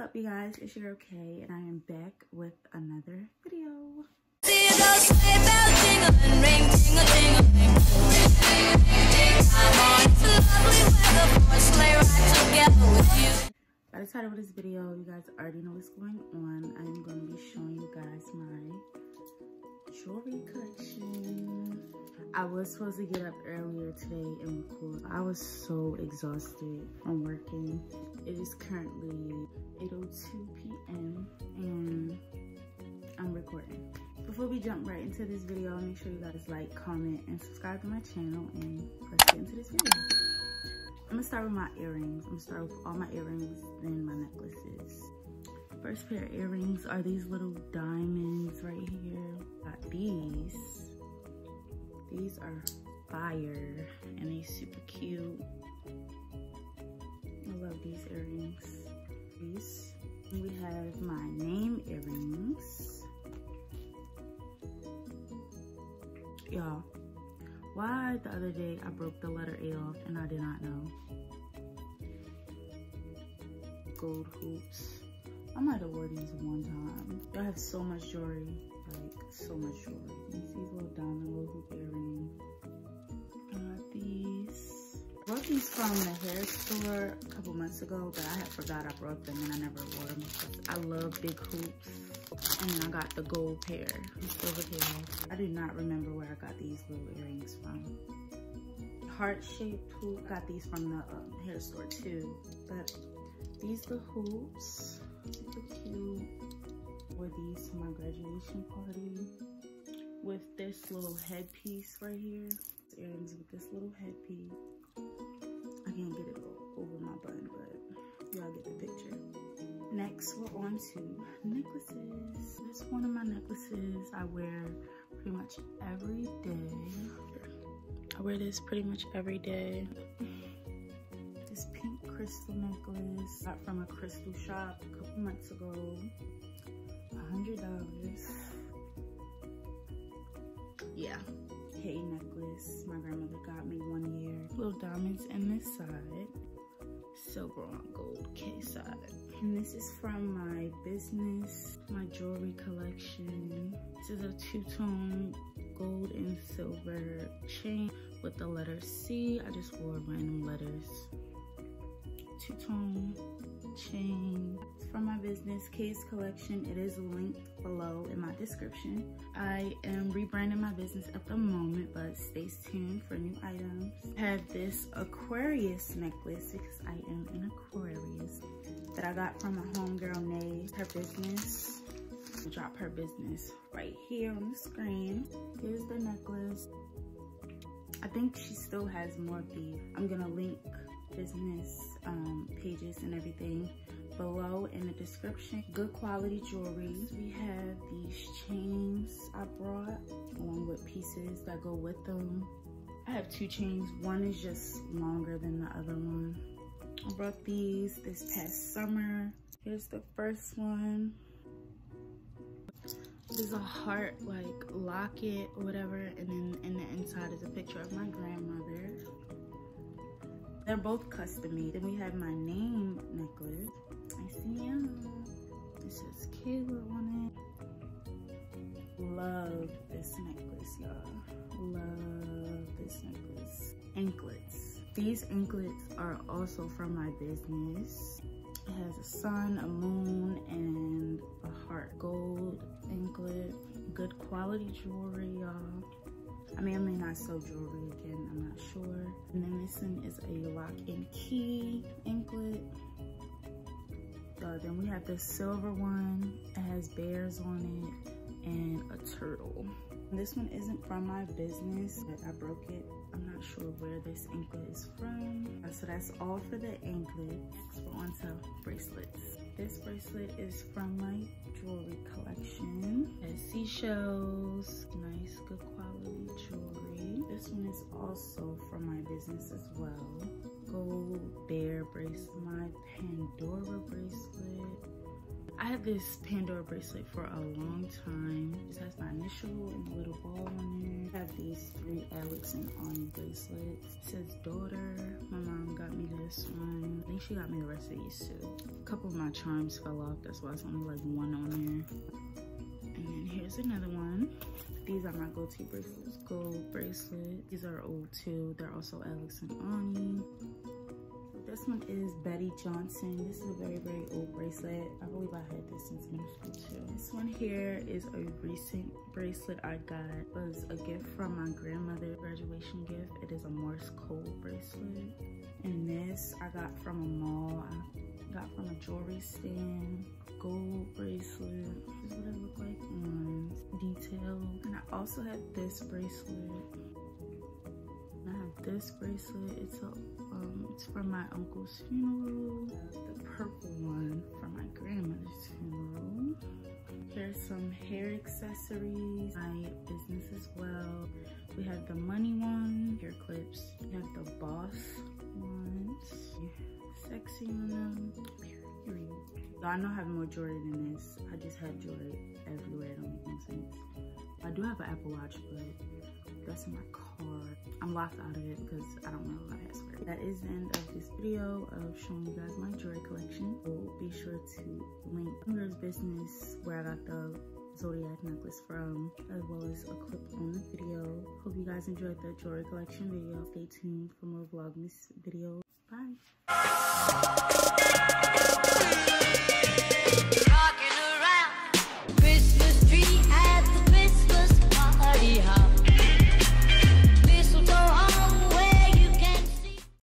what's up you guys? It's your okay? And i am back with another video. By the title of this video you guys already know what's going on. I am going to be showing you guys my jewelry collection I was supposed to get up earlier today and record. I was so exhausted from working. It is currently 8.02 p.m. and I'm recording. Before we jump right into this video, make sure you guys like, comment, and subscribe to my channel and let's get into this video. I'm gonna start with my earrings. I'm gonna start with all my earrings then my necklaces. First pair of earrings are these little diamonds fire and they super cute. I love these earrings. These. We have my name earrings. Y'all, why the other day I broke the letter A off and I did not know. Gold hoops. I might have wore these one time. Y'all have so much jewelry like so much jewelry. These, little diamond little hoop earrings. These from the hair store a couple months ago, but I had forgot I brought them and I never wore them because I love big hoops. And then I got the gold pair. I do not remember where I got these little earrings from. Heart-shaped hoop, got these from the um, hair store too. But these the hoops, super cute wore these to my graduation party with this little headpiece right here. Earrings with this little headpiece. I can't get it over my bun, but y'all get the picture. Next, we're on to necklaces. This one of my necklaces I wear pretty much every day. I wear this pretty much every day. This pink crystal necklace got from a crystal shop a couple months ago hundred dollars. Yeah. Hay necklace. My grandmother got me one year. Little diamonds in this side. Silver on gold K side. And this is from my business, my jewelry collection. This is a two-tone gold and silver chain with the letter C. I just wore random letters. Two-tone chain. From my business case collection it is linked below in my description. I am rebranding my business at the moment but stay tuned for new items. I have this aquarius necklace because i am an aquarius that i got from my homegirl Naye. Her business drop her business right here on the screen. Here's the necklace. I think she still has more of these. I'm gonna link business um, pages and everything below in the description. Good quality jewelry. We have these chains I brought along with pieces that go with them. I have two chains. One is just longer than the other one. I brought these this past summer. Here's the first one. There's a heart like locket or whatever and then in the inside is a picture of my grandmother. They're both custom made. Then we have my name necklace. I see ya. This says Kayla on it. Love this necklace, y'all. Love this necklace. Anklets. These anklets are also from my business. It has a sun, a moon, and a heart gold anklet. Good quality jewelry, y'all. I may or may not sell jewelry again, I'm not sure. And then this one is a lock and key anklet. Uh, then we have the silver one. It has bears on it and a turtle. This one isn't from my business, but I broke it. I'm not sure where this anklet is from. So that's all for the anklets. We're on to bracelets. This bracelet is from my jewelry collection. It has seashells, nice, good quality jewelry. This one is also from my business as well. Gold bear bracelet, my Pandora bracelet. I had this Pandora bracelet for a long time. This has my initial and a little ball on there. I have these three Alex and Ani bracelets. It says daughter. My mom got me this one. I think she got me the rest of these too. A couple of my charms fell off. That's why it's only like one on there. And then here's another one. These are my go-to bracelets. Gold bracelet. These are old too. They're also Alex and Ani. This one is Betsey Johnson. This is a very, very old bracelet. I believe I had this since middle school too. This one here is a recent bracelet I got. It was a gift from my grandmother, graduation gift. It is a Morse code bracelet. And this I got from a mall. I got from a jewelry stand. Gold bracelet. This is what it looked like on detail. And I also have this bracelet. This bracelet. It's a um, it's from my uncle's funeral. The purple one from my grandmother's funeral. There's some hair accessories, my business as well. We have the money one, hair clips. We have the boss ones, sexy on them. Period. I know I have more jewelry than this. I just have jewelry everywhere. It don't make no sense. I do have an Apple Watch, but that's in my car. I'm locked out of it because I don't know my password. That is the end of this video of showing you guys my jewelry collection. So be sure to link Hunger's business where I got the zodiac necklace from as well as a clip on the video hope you guys enjoyed the jewelry collection video stay tuned for more vlogmas videos bye